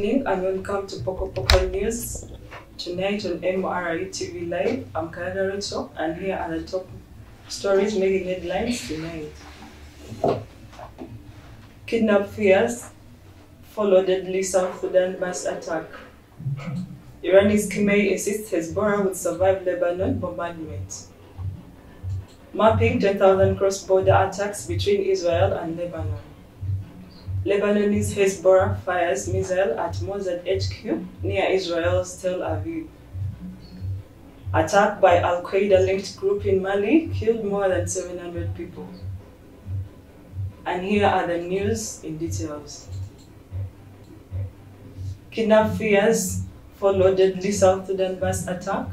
Evening and welcome to Pokopoko News. Tonight on MRU TV Live, I'm Kayana Rito and here are the top stories making headlines tonight. Kidnap fears follow deadly South Sudan bus attack. Iran's Khamenei insists Hezbollah would survive Lebanon bombardment. Mapping 10,000 cross-border attacks between Israel and Lebanon. Lebanese Hezbollah fires missile at Mossad HQ near Israel's Tel Aviv. Attack by Al Qaeda linked group in Mali killed more than 700 people. And here are the news in details. Kidnap fears follow deadly South Sudan bus attack.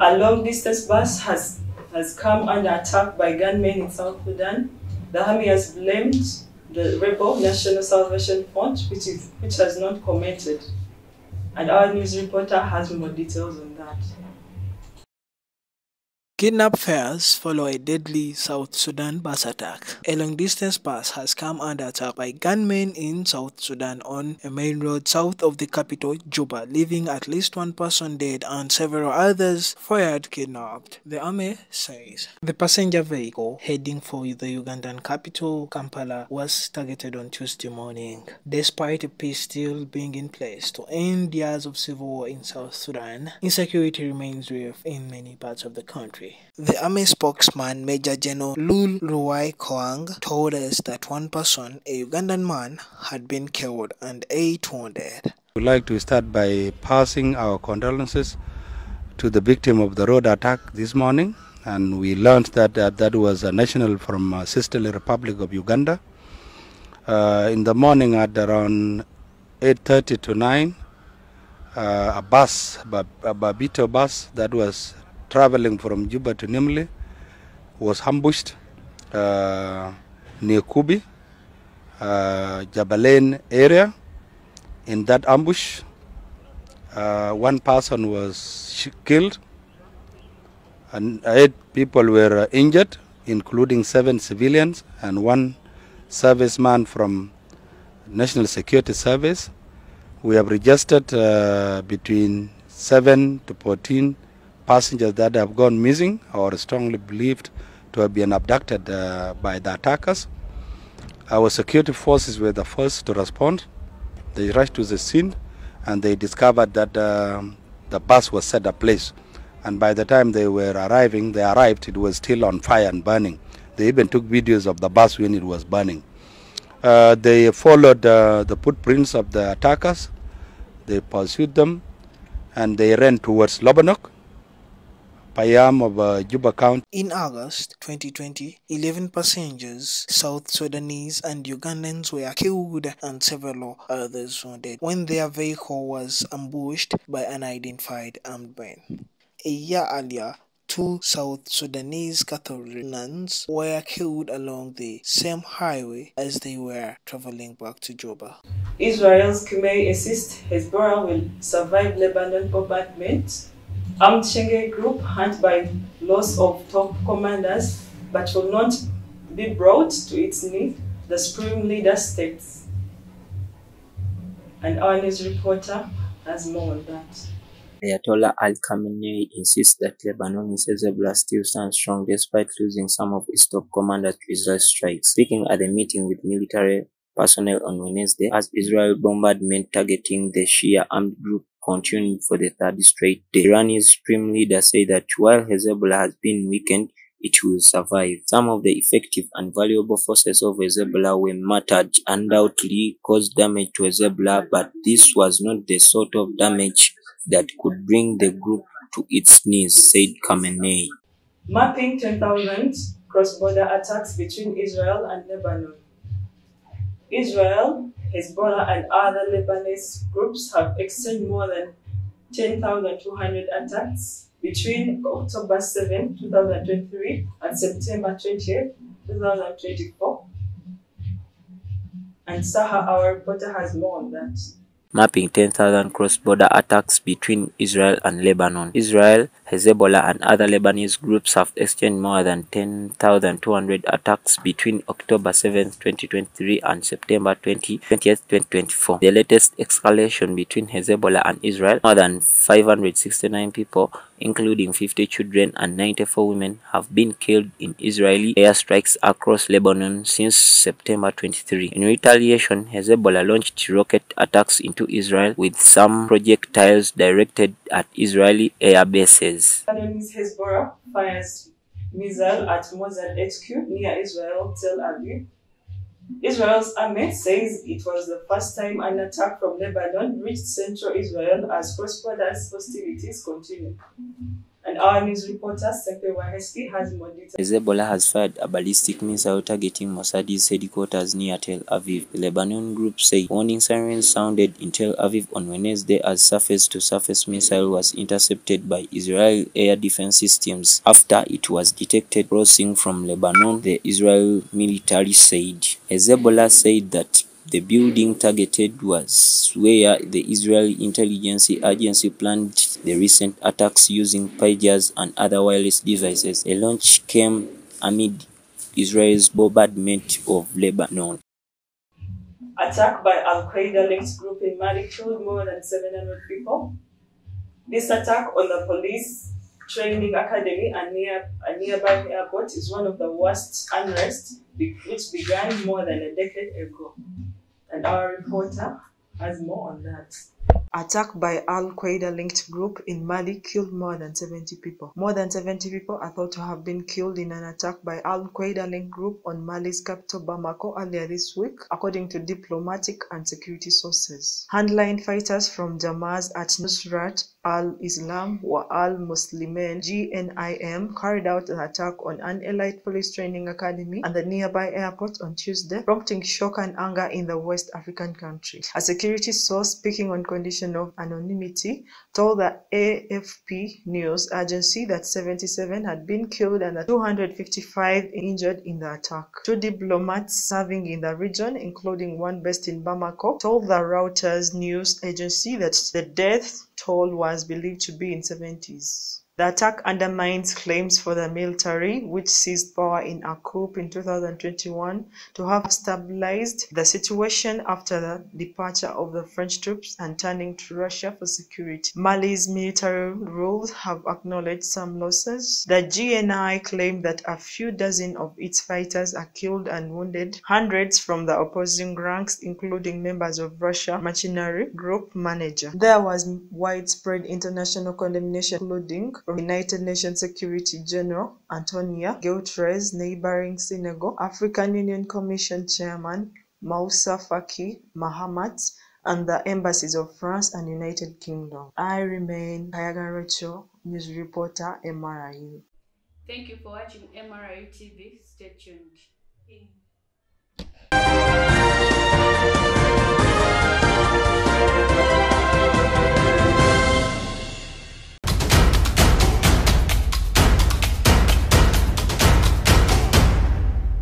A long distance bus has, has come under attack by gunmen in South Sudan. The army has blamed the rebel National Salvation Front, which, is, which has not commented. And our news reporter has more details on that. Kidnap fares follow a deadly South Sudan bus attack. A long-distance bus has come under attack by gunmen in South Sudan on a main road south of the capital, Juba, leaving at least one person dead and several others fired kidnapped, the army says. The passenger vehicle heading for the Ugandan capital, Kampala, was targeted on Tuesday morning. Despite a peace deal being in place to end years of civil war in South Sudan, insecurity remains rife in many parts of the country. The army spokesman Major General Lul Ruwai Koang told us that one person, a Ugandan man, had been killed and eight wounded. We'd like to start by passing our condolences to the victim of the road attack this morning. And we learned that uh, that was a national from uh, Sisterly Republic of Uganda. Uh, in the morning at around 8.30 to 9, uh, a bus, a Babito bus that was traveling from Juba to Nimule was ambushed uh, near Kubi, uh, Jabalain area. In that ambush, uh, one person was killed and eight people were injured, including seven civilians and one serviceman from National Security Service. We have registered uh, between 7 to 14 passengers that have gone missing or strongly believed to have been abducted uh, by the attackers. Our security forces were the first to respond. They rushed to the scene and they discovered that uh, the bus was set ablaze. And by the time they were arriving, they arrived, it was still on fire and burning. They even took videos of the bus when it was burning. Uh, they followed uh, the footprints of the attackers. They pursued them and they ran towards Lobonok Payam of uh, Juba County. In August 2020, 11 passengers, South Sudanese and Ugandans were killed and several others wounded when their vehicle was ambushed by an unidentified armed men. A year earlier, two South Sudanese Catholic nuns were killed along the same highway as they were traveling back to Juba. Israel's Khamenei insists Hezbollah will survive Lebanon bombardment Armed Shenge group hunt by loss of top commanders, but will not be brought to its knees, the supreme leader states. And our news reporter has more on that. Ayatollah Ali Khamenei insists that Lebanon's Hezbollah still stands strong despite losing some of its top commanders to Israel strikes. Speaking at a meeting with military personnel on Wednesday, as Israel bombardment targeting the Shia armed group continued for the third straight day. Iranian supreme leader said that while Hezbollah has been weakened, it will survive. Some of the effective and valuable forces of Hezbollah were martyred, undoubtedly caused damage to Hezbollah, but this was not the sort of damage that could bring the group to its knees, said Khamenei. Mapping 10,000 cross-border attacks between Israel and Lebanon. Israel, Hezbollah, and other Lebanese groups have exchanged more than 10,200 attacks between October 7, 2023 and September 28, 2024. And Saha, our reporter, has more on that. Mapping 10,000 cross-border attacks between Israel and Lebanon. Israel, Hezbollah and other Lebanese groups have exchanged more than 10,200 attacks between October 7, 2023 and September 20, 20th, 2024. The latest escalation between Hezbollah and Israel, more than 569 people, including 50 children and 94 women, have been killed in Israeli airstrikes across Lebanon since September 23. In retaliation, Hezbollah launched rocket attacks into Israel with some projectiles directed at Israeli air bases. Lebanon's Hezbollah fires missile at Mossad HQ near Israel, Tel Aviv. Israel's army says it was the first time an attack from Lebanon reached central Israel as cross-border hostilities continue. And our news reporter, Sempe Waheski, has more details. Has fired a ballistic missile targeting Mossad's headquarters near Tel Aviv. The Lebanon group say warning sirens sounded in Tel Aviv on Wednesday as surface-to-surface -surface missile was intercepted by Israel air defense systems after it was detected crossing from Lebanon, the Israel military said. Hezbollah said that the building targeted was where the Israeli intelligence agency planned the recent attacks using pagers and other wireless devices. The launch came amid Israel's bombardment of Lebanon. Attack by Al-Qaeda linked group in Mali killed more than 700 people. This attack on the police training academy and near a nearby airport is one of the worst unrest which began more than a decade ago. And our reporter has more on that. Attack by Al Qaeda linked group in Mali killed more than 70 people. More than 70 people are thought to have been killed in an attack by Al Qaeda linked group on Mali's capital Bamako earlier this week, according to diplomatic and security sources. Handline fighters from Jamaat Nusrat al-Islam wa al-Muslimin JNIM carried out an attack on an elite police training academy and the nearby airport on Tuesday, prompting shock and anger in the West African country. A security source speaking on condition of anonymity told the AFP news agency that 77 had been killed and 255 injured in the attack. Two diplomats serving in the region, including one based in Bamako, told the Reuters news agency that the death toll was believed to be in 70s. The attack undermines claims for the military, which seized power in a coup in 2021, to have stabilized the situation after the departure of the French troops and turning to Russia for security. Mali's military rules have acknowledged some losses. The GNI claimed that a few dozen of its fighters are killed and wounded, hundreds from the opposing ranks, including members of Russia Mercenary Group Wagner. There was widespread international condemnation, including from United Nations Security General Antonio Guterres, neighboring Senegal, African Union Commission Chairman Moussa Faki Mahamat, and the embassies of France and United Kingdom. I remain Kayaga Rachel, news reporter, MRU. Thank you for watching MRU TV. Stay tuned.